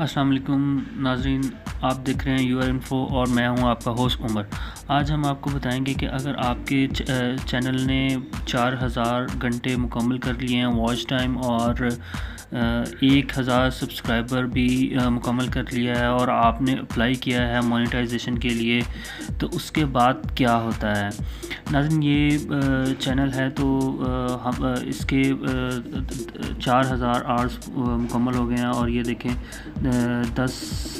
वालेकुम। नाजरीन, आप देख रहे हैं यू आर इन्फो और मैं हूँ आपका होस्ट उमर। आज हम आपको बताएँगे कि अगर आपके चैनल ने चार हज़ार घंटे मुकम्मल कर लिए हैं वॉच टाइम और एक हज़ार सब्सक्राइबर भी मुकम्मल कर लिया है और आपने अप्लाई किया है मोनेटाइजेशन के लिए तो उसके बाद क्या होता है? नाजन, ये चैनल है तो हम इसके चार हज़ार आवर्स मुकम्मल हो गए हैं और ये देखें दस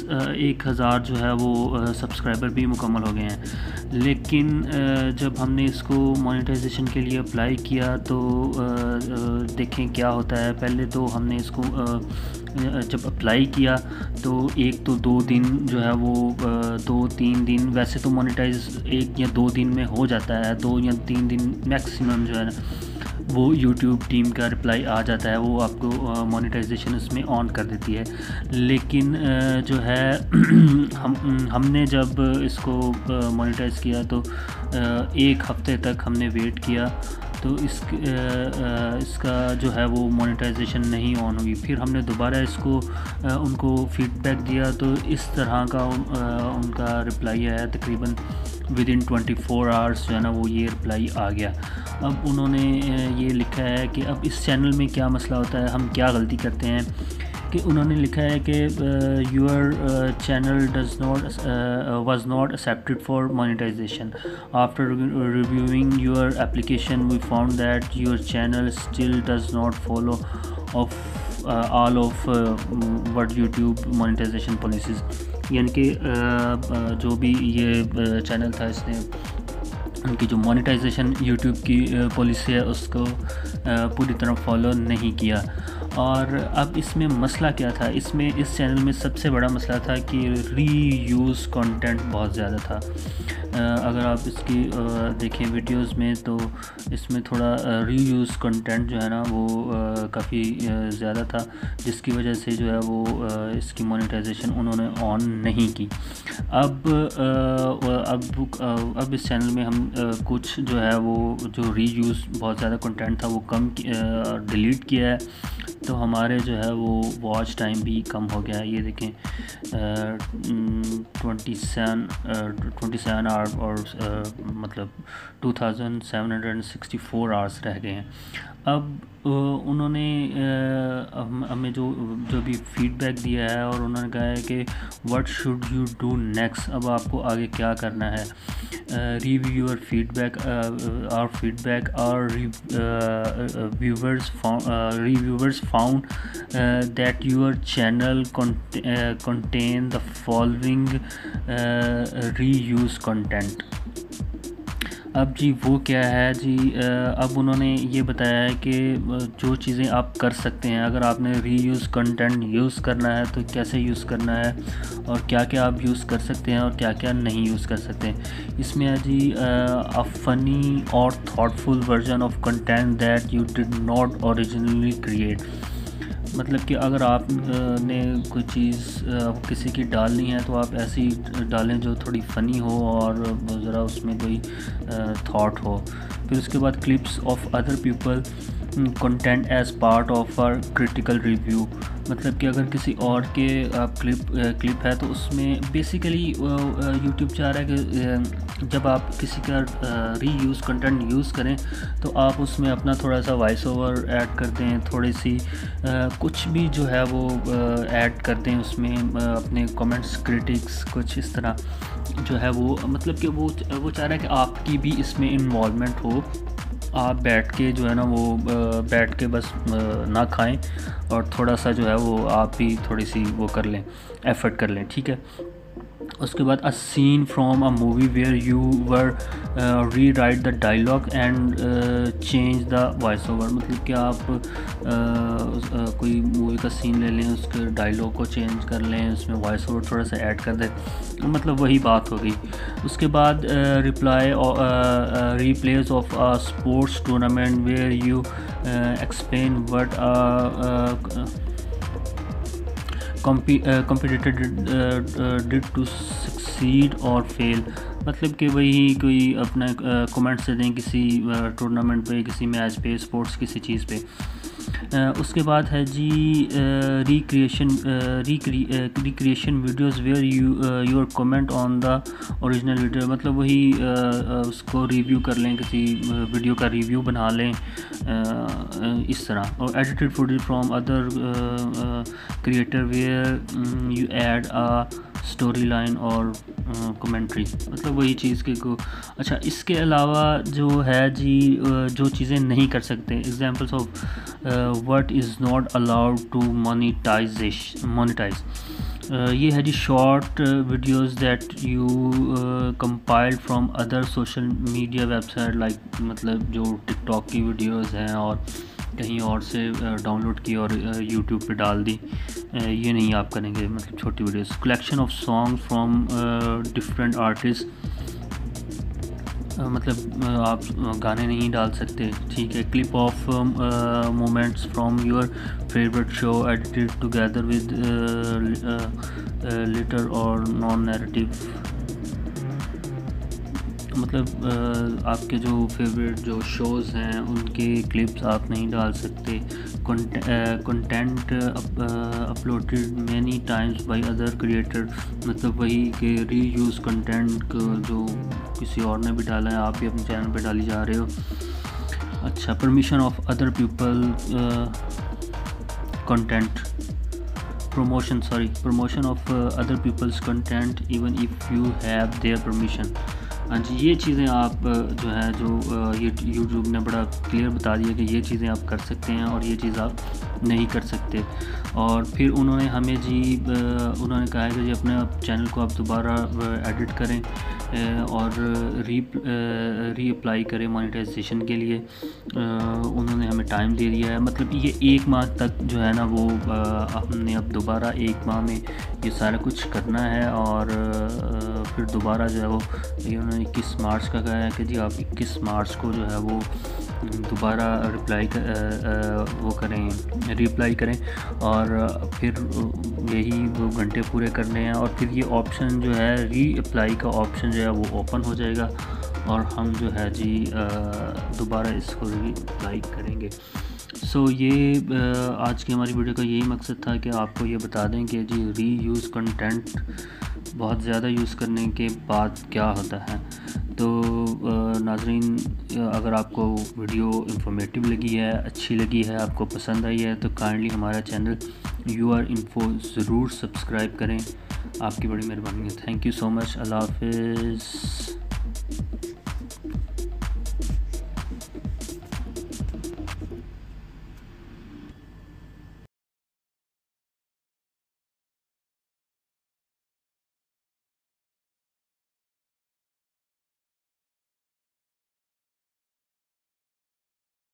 एक हज़ार जो है वो सब्सक्राइबर भी मुकम्मल हो गए हैं। लेकिन जब हमने इसको मोनेटाइजेशन के लिए अप्लाई किया तो देखें क्या होता है? पहले तो हमने इसको जब अप्लाई किया तो एक तो दो दिन जो है वो दो तीन दिन, वैसे तो मोनेटाइज एक या दो दिन में हो जाता है, दो या तीन दिन मैक्सिमम जो है ना, वो यूट्यूब टीम का रिप्लाई आ जाता है, वो आपको मोनेटाइजेशन उसमें ऑन कर देती है। लेकिन जो है, हम, हमने जब इसको मोनेटाइज किया तो एक हफ़्ते तक हमने वेट किया तो इस इसका जो है वो मोनेटाइजेशन नहीं ऑन हुई फिर हमने दोबारा इसको उनको फीडबैक दिया तो इस तरह का उनका रिप्लाई आया तकरीबन within twenty four hours जो है ना वो ये रिप्लाई आ गया। अब उन्होंने ये लिखा है कि अब इस चैनल में क्या मसला होता है, हम क्या गलती करते हैं कि उन्होंने लिखा है कि your channel does not was not accepted for monetization after reviewing your application we found that your channel still does not follow of all of word YouTube monetization policies यानी कि जो भी ये चैनल था इसने, उनकी जो मोनेटाइजेशन यूट्यूब की पॉलिसी है, उसको पूरी तरह फॉलो नहीं किया। और अब इसमें मसला क्या था? इसमें इस चैनल में सबसे बड़ा मसला था कि री यूज़ कंटेंट बहुत ज़्यादा था। अगर आप इसकी देखें वीडियोस में तो इसमें थोड़ा री यूज़ कंटेंट जो है ना, वो काफ़ी ज़्यादा था, जिसकी वजह से जो है वो इसकी मोनेटाइजेशन उन्होंने ऑन नहीं की। अब अब अब इस चैनल में हम कुछ जो है वो, जो री यूज़ बहुत ज़्यादा कंटेंट था, वो कम डिलीट किया है। तो हमारे जो है वो वॉच टाइम भी कम हो गया है। ये देखें twenty seven twenty seven hour और मतलब two thousand seven hundred and sixty four hours रह गए हैं। अब उन्होंने हमें जो जो भी फीडबैक दिया है और उन्होंने कहा है कि what should you do next अब आपको आगे क्या करना है? रिव्यूअर फीडबैक और फीडबैक और viewers reviewers found that your channel contain the following reuse content अब जी वो क्या है? जी अब उन्होंने ये बताया है कि जो चीज़ें आप कर सकते हैं, अगर आपने री यूज़ कंटेंट यूज़ करना है तो कैसे यूज़ करना है, और क्या क्या आप यूज़ कर सकते हैं और क्या क्या नहीं यूज़ कर सकते इसमें है जी, a funny or thoughtful version of content that you did not originally create मतलब कि अगर आपने कोई चीज़ किसी की डालनी है तो आप ऐसी डालें जो थोड़ी फ़नी हो और ज़रा उसमें कोई थाट हो। फिर उसके बाद clips of other people content as part of our critical review मतलब कि अगर किसी और के, आप क्लिप क्लिप है तो उसमें बेसिकली यूट्यूब चाह रहा है कि जब आप किसी का री यूज़ कंटेंट यूज़ करें तो आप उसमें अपना थोड़ा सा वॉइस ओवर ऐड करते हैं, थोड़ी सी कुछ भी जो है वो ऐड करते हैं उसमें अपने कमेंट्स क्रिटिक्स कुछ इस तरह जो है वो मतलब कि वो वो चाह रहा है कि आपकी भी इसमें इन्वॉलमेंट हो। आप बैठ के जो है ना वो बैठ के बस ना खाएँ और थोड़ा सा जो है वो आप भी थोड़ी सी वो कर लें एफर्ट कर लें, ठीक है? उसके बाद a scene from a movie where you were rewrite the dialogue and change the voice over मतलब कि आप uh, uh, कोई मूवी का सीन ले लें उसके डायलॉग को चेंज कर लें उसमें वॉइस ओवर थोड़ा सा ऐड कर दें मतलब वही बात हो गई। उसके बाद reply replace of a sports tournament where you explain what competitor did to succeed or fail मतलब कि वही कोई अपना कमेंट्स दे दें किसी टूर्नामेंट पे, किसी मैच पे स्पोर्ट्स किसी चीज़ पे। उसके बाद है जी recreation recreation videos where you your comment on the original video मतलब वही उसको रिव्यू कर लें, किसी वीडियो का रिव्यू बना लें इस तरह। और edited footage from other creator where you a story line or commentary मतलब वही चीज़ के को अच्छा इसके अलावा जो है जी जो चीज़ें नहीं कर सकते। Examples of what is not allowed to monetization monetize ये है जी short videos that you compiled from other social media website like मतलब जो टिकटॉक की वीडियोस हैं और कहीं और से डाउनलोड की और यूट्यूब पे डाल दी। ये नहीं आप करेंगे मतलब छोटी videos collection of song from different artist मतलब आप गाने नहीं डाल सकते, ठीक है? Clip of moments from your favourite show edited together with little or non narrative मतलब आपके जो फेवरेट जो शोज़ हैं उनके क्लिप्स आप नहीं डाल सकते। Content uploaded many times by other creator मतलब वही के री यूज़ कंटेंट जो किसी और ने भी डाला है आप भी अपने चैनल पे डाली जा रहे हो। अच्छा permission of other people content sorry. Promotion of uh, other people's content even if you have their permission. हाँ जी, ये चीज़ें आप जो है, जो ये यूट्यूब ने बड़ा क्लियर बता दिया कि ये चीज़ें आप कर सकते हैं और ये चीज़ आप नहीं कर सकते। और फिर उन्होंने हमें जी उन्होंने कहा है कि जी अपने चैनल को आप दोबारा एडिट करें। और री री अप्लाई करें मोनेटाइजेशन के लिए। उन्होंने हमें टाइम दे दिया है। मतलब ये एक माह तक जो है ना वो हमने अब दोबारा एक माह में ये सारा कुछ करना है और फिर दोबारा जो है वो, ये उन्होंने इक्कीस मार्च का कहा है कि जी आप इक्कीस मार्च को जो है वो दोबारा रिप्लाई कर, वो करें रिप्लाई करें और फिर यही वो घंटे पूरे करने हैं और फिर ये ऑप्शन जो है री अप्लाई का ऑप्शन जो है वो ओपन हो जाएगा और हम जो है जी दोबारा इसको री अप्लाई करेंगे। सो so, ये आज की हमारी वीडियो का यही मकसद था कि आपको ये बता दें कि जी री यूज़ कंटेंट बहुत ज़्यादा यूज़ करने के बाद क्या होता है। तो नाजरीन, अगर आपको वीडियो इंफॉर्मेटिव लगी है, अच्छी लगी है, आपको पसंद आई है तो काइंडली हमारा चैनल यू आर इन्फो ज़रूर सब्सक्राइब करें। आपकी बड़ी मेहरबानी है। थैंक यू सो मच अल्लाह हाफिज़।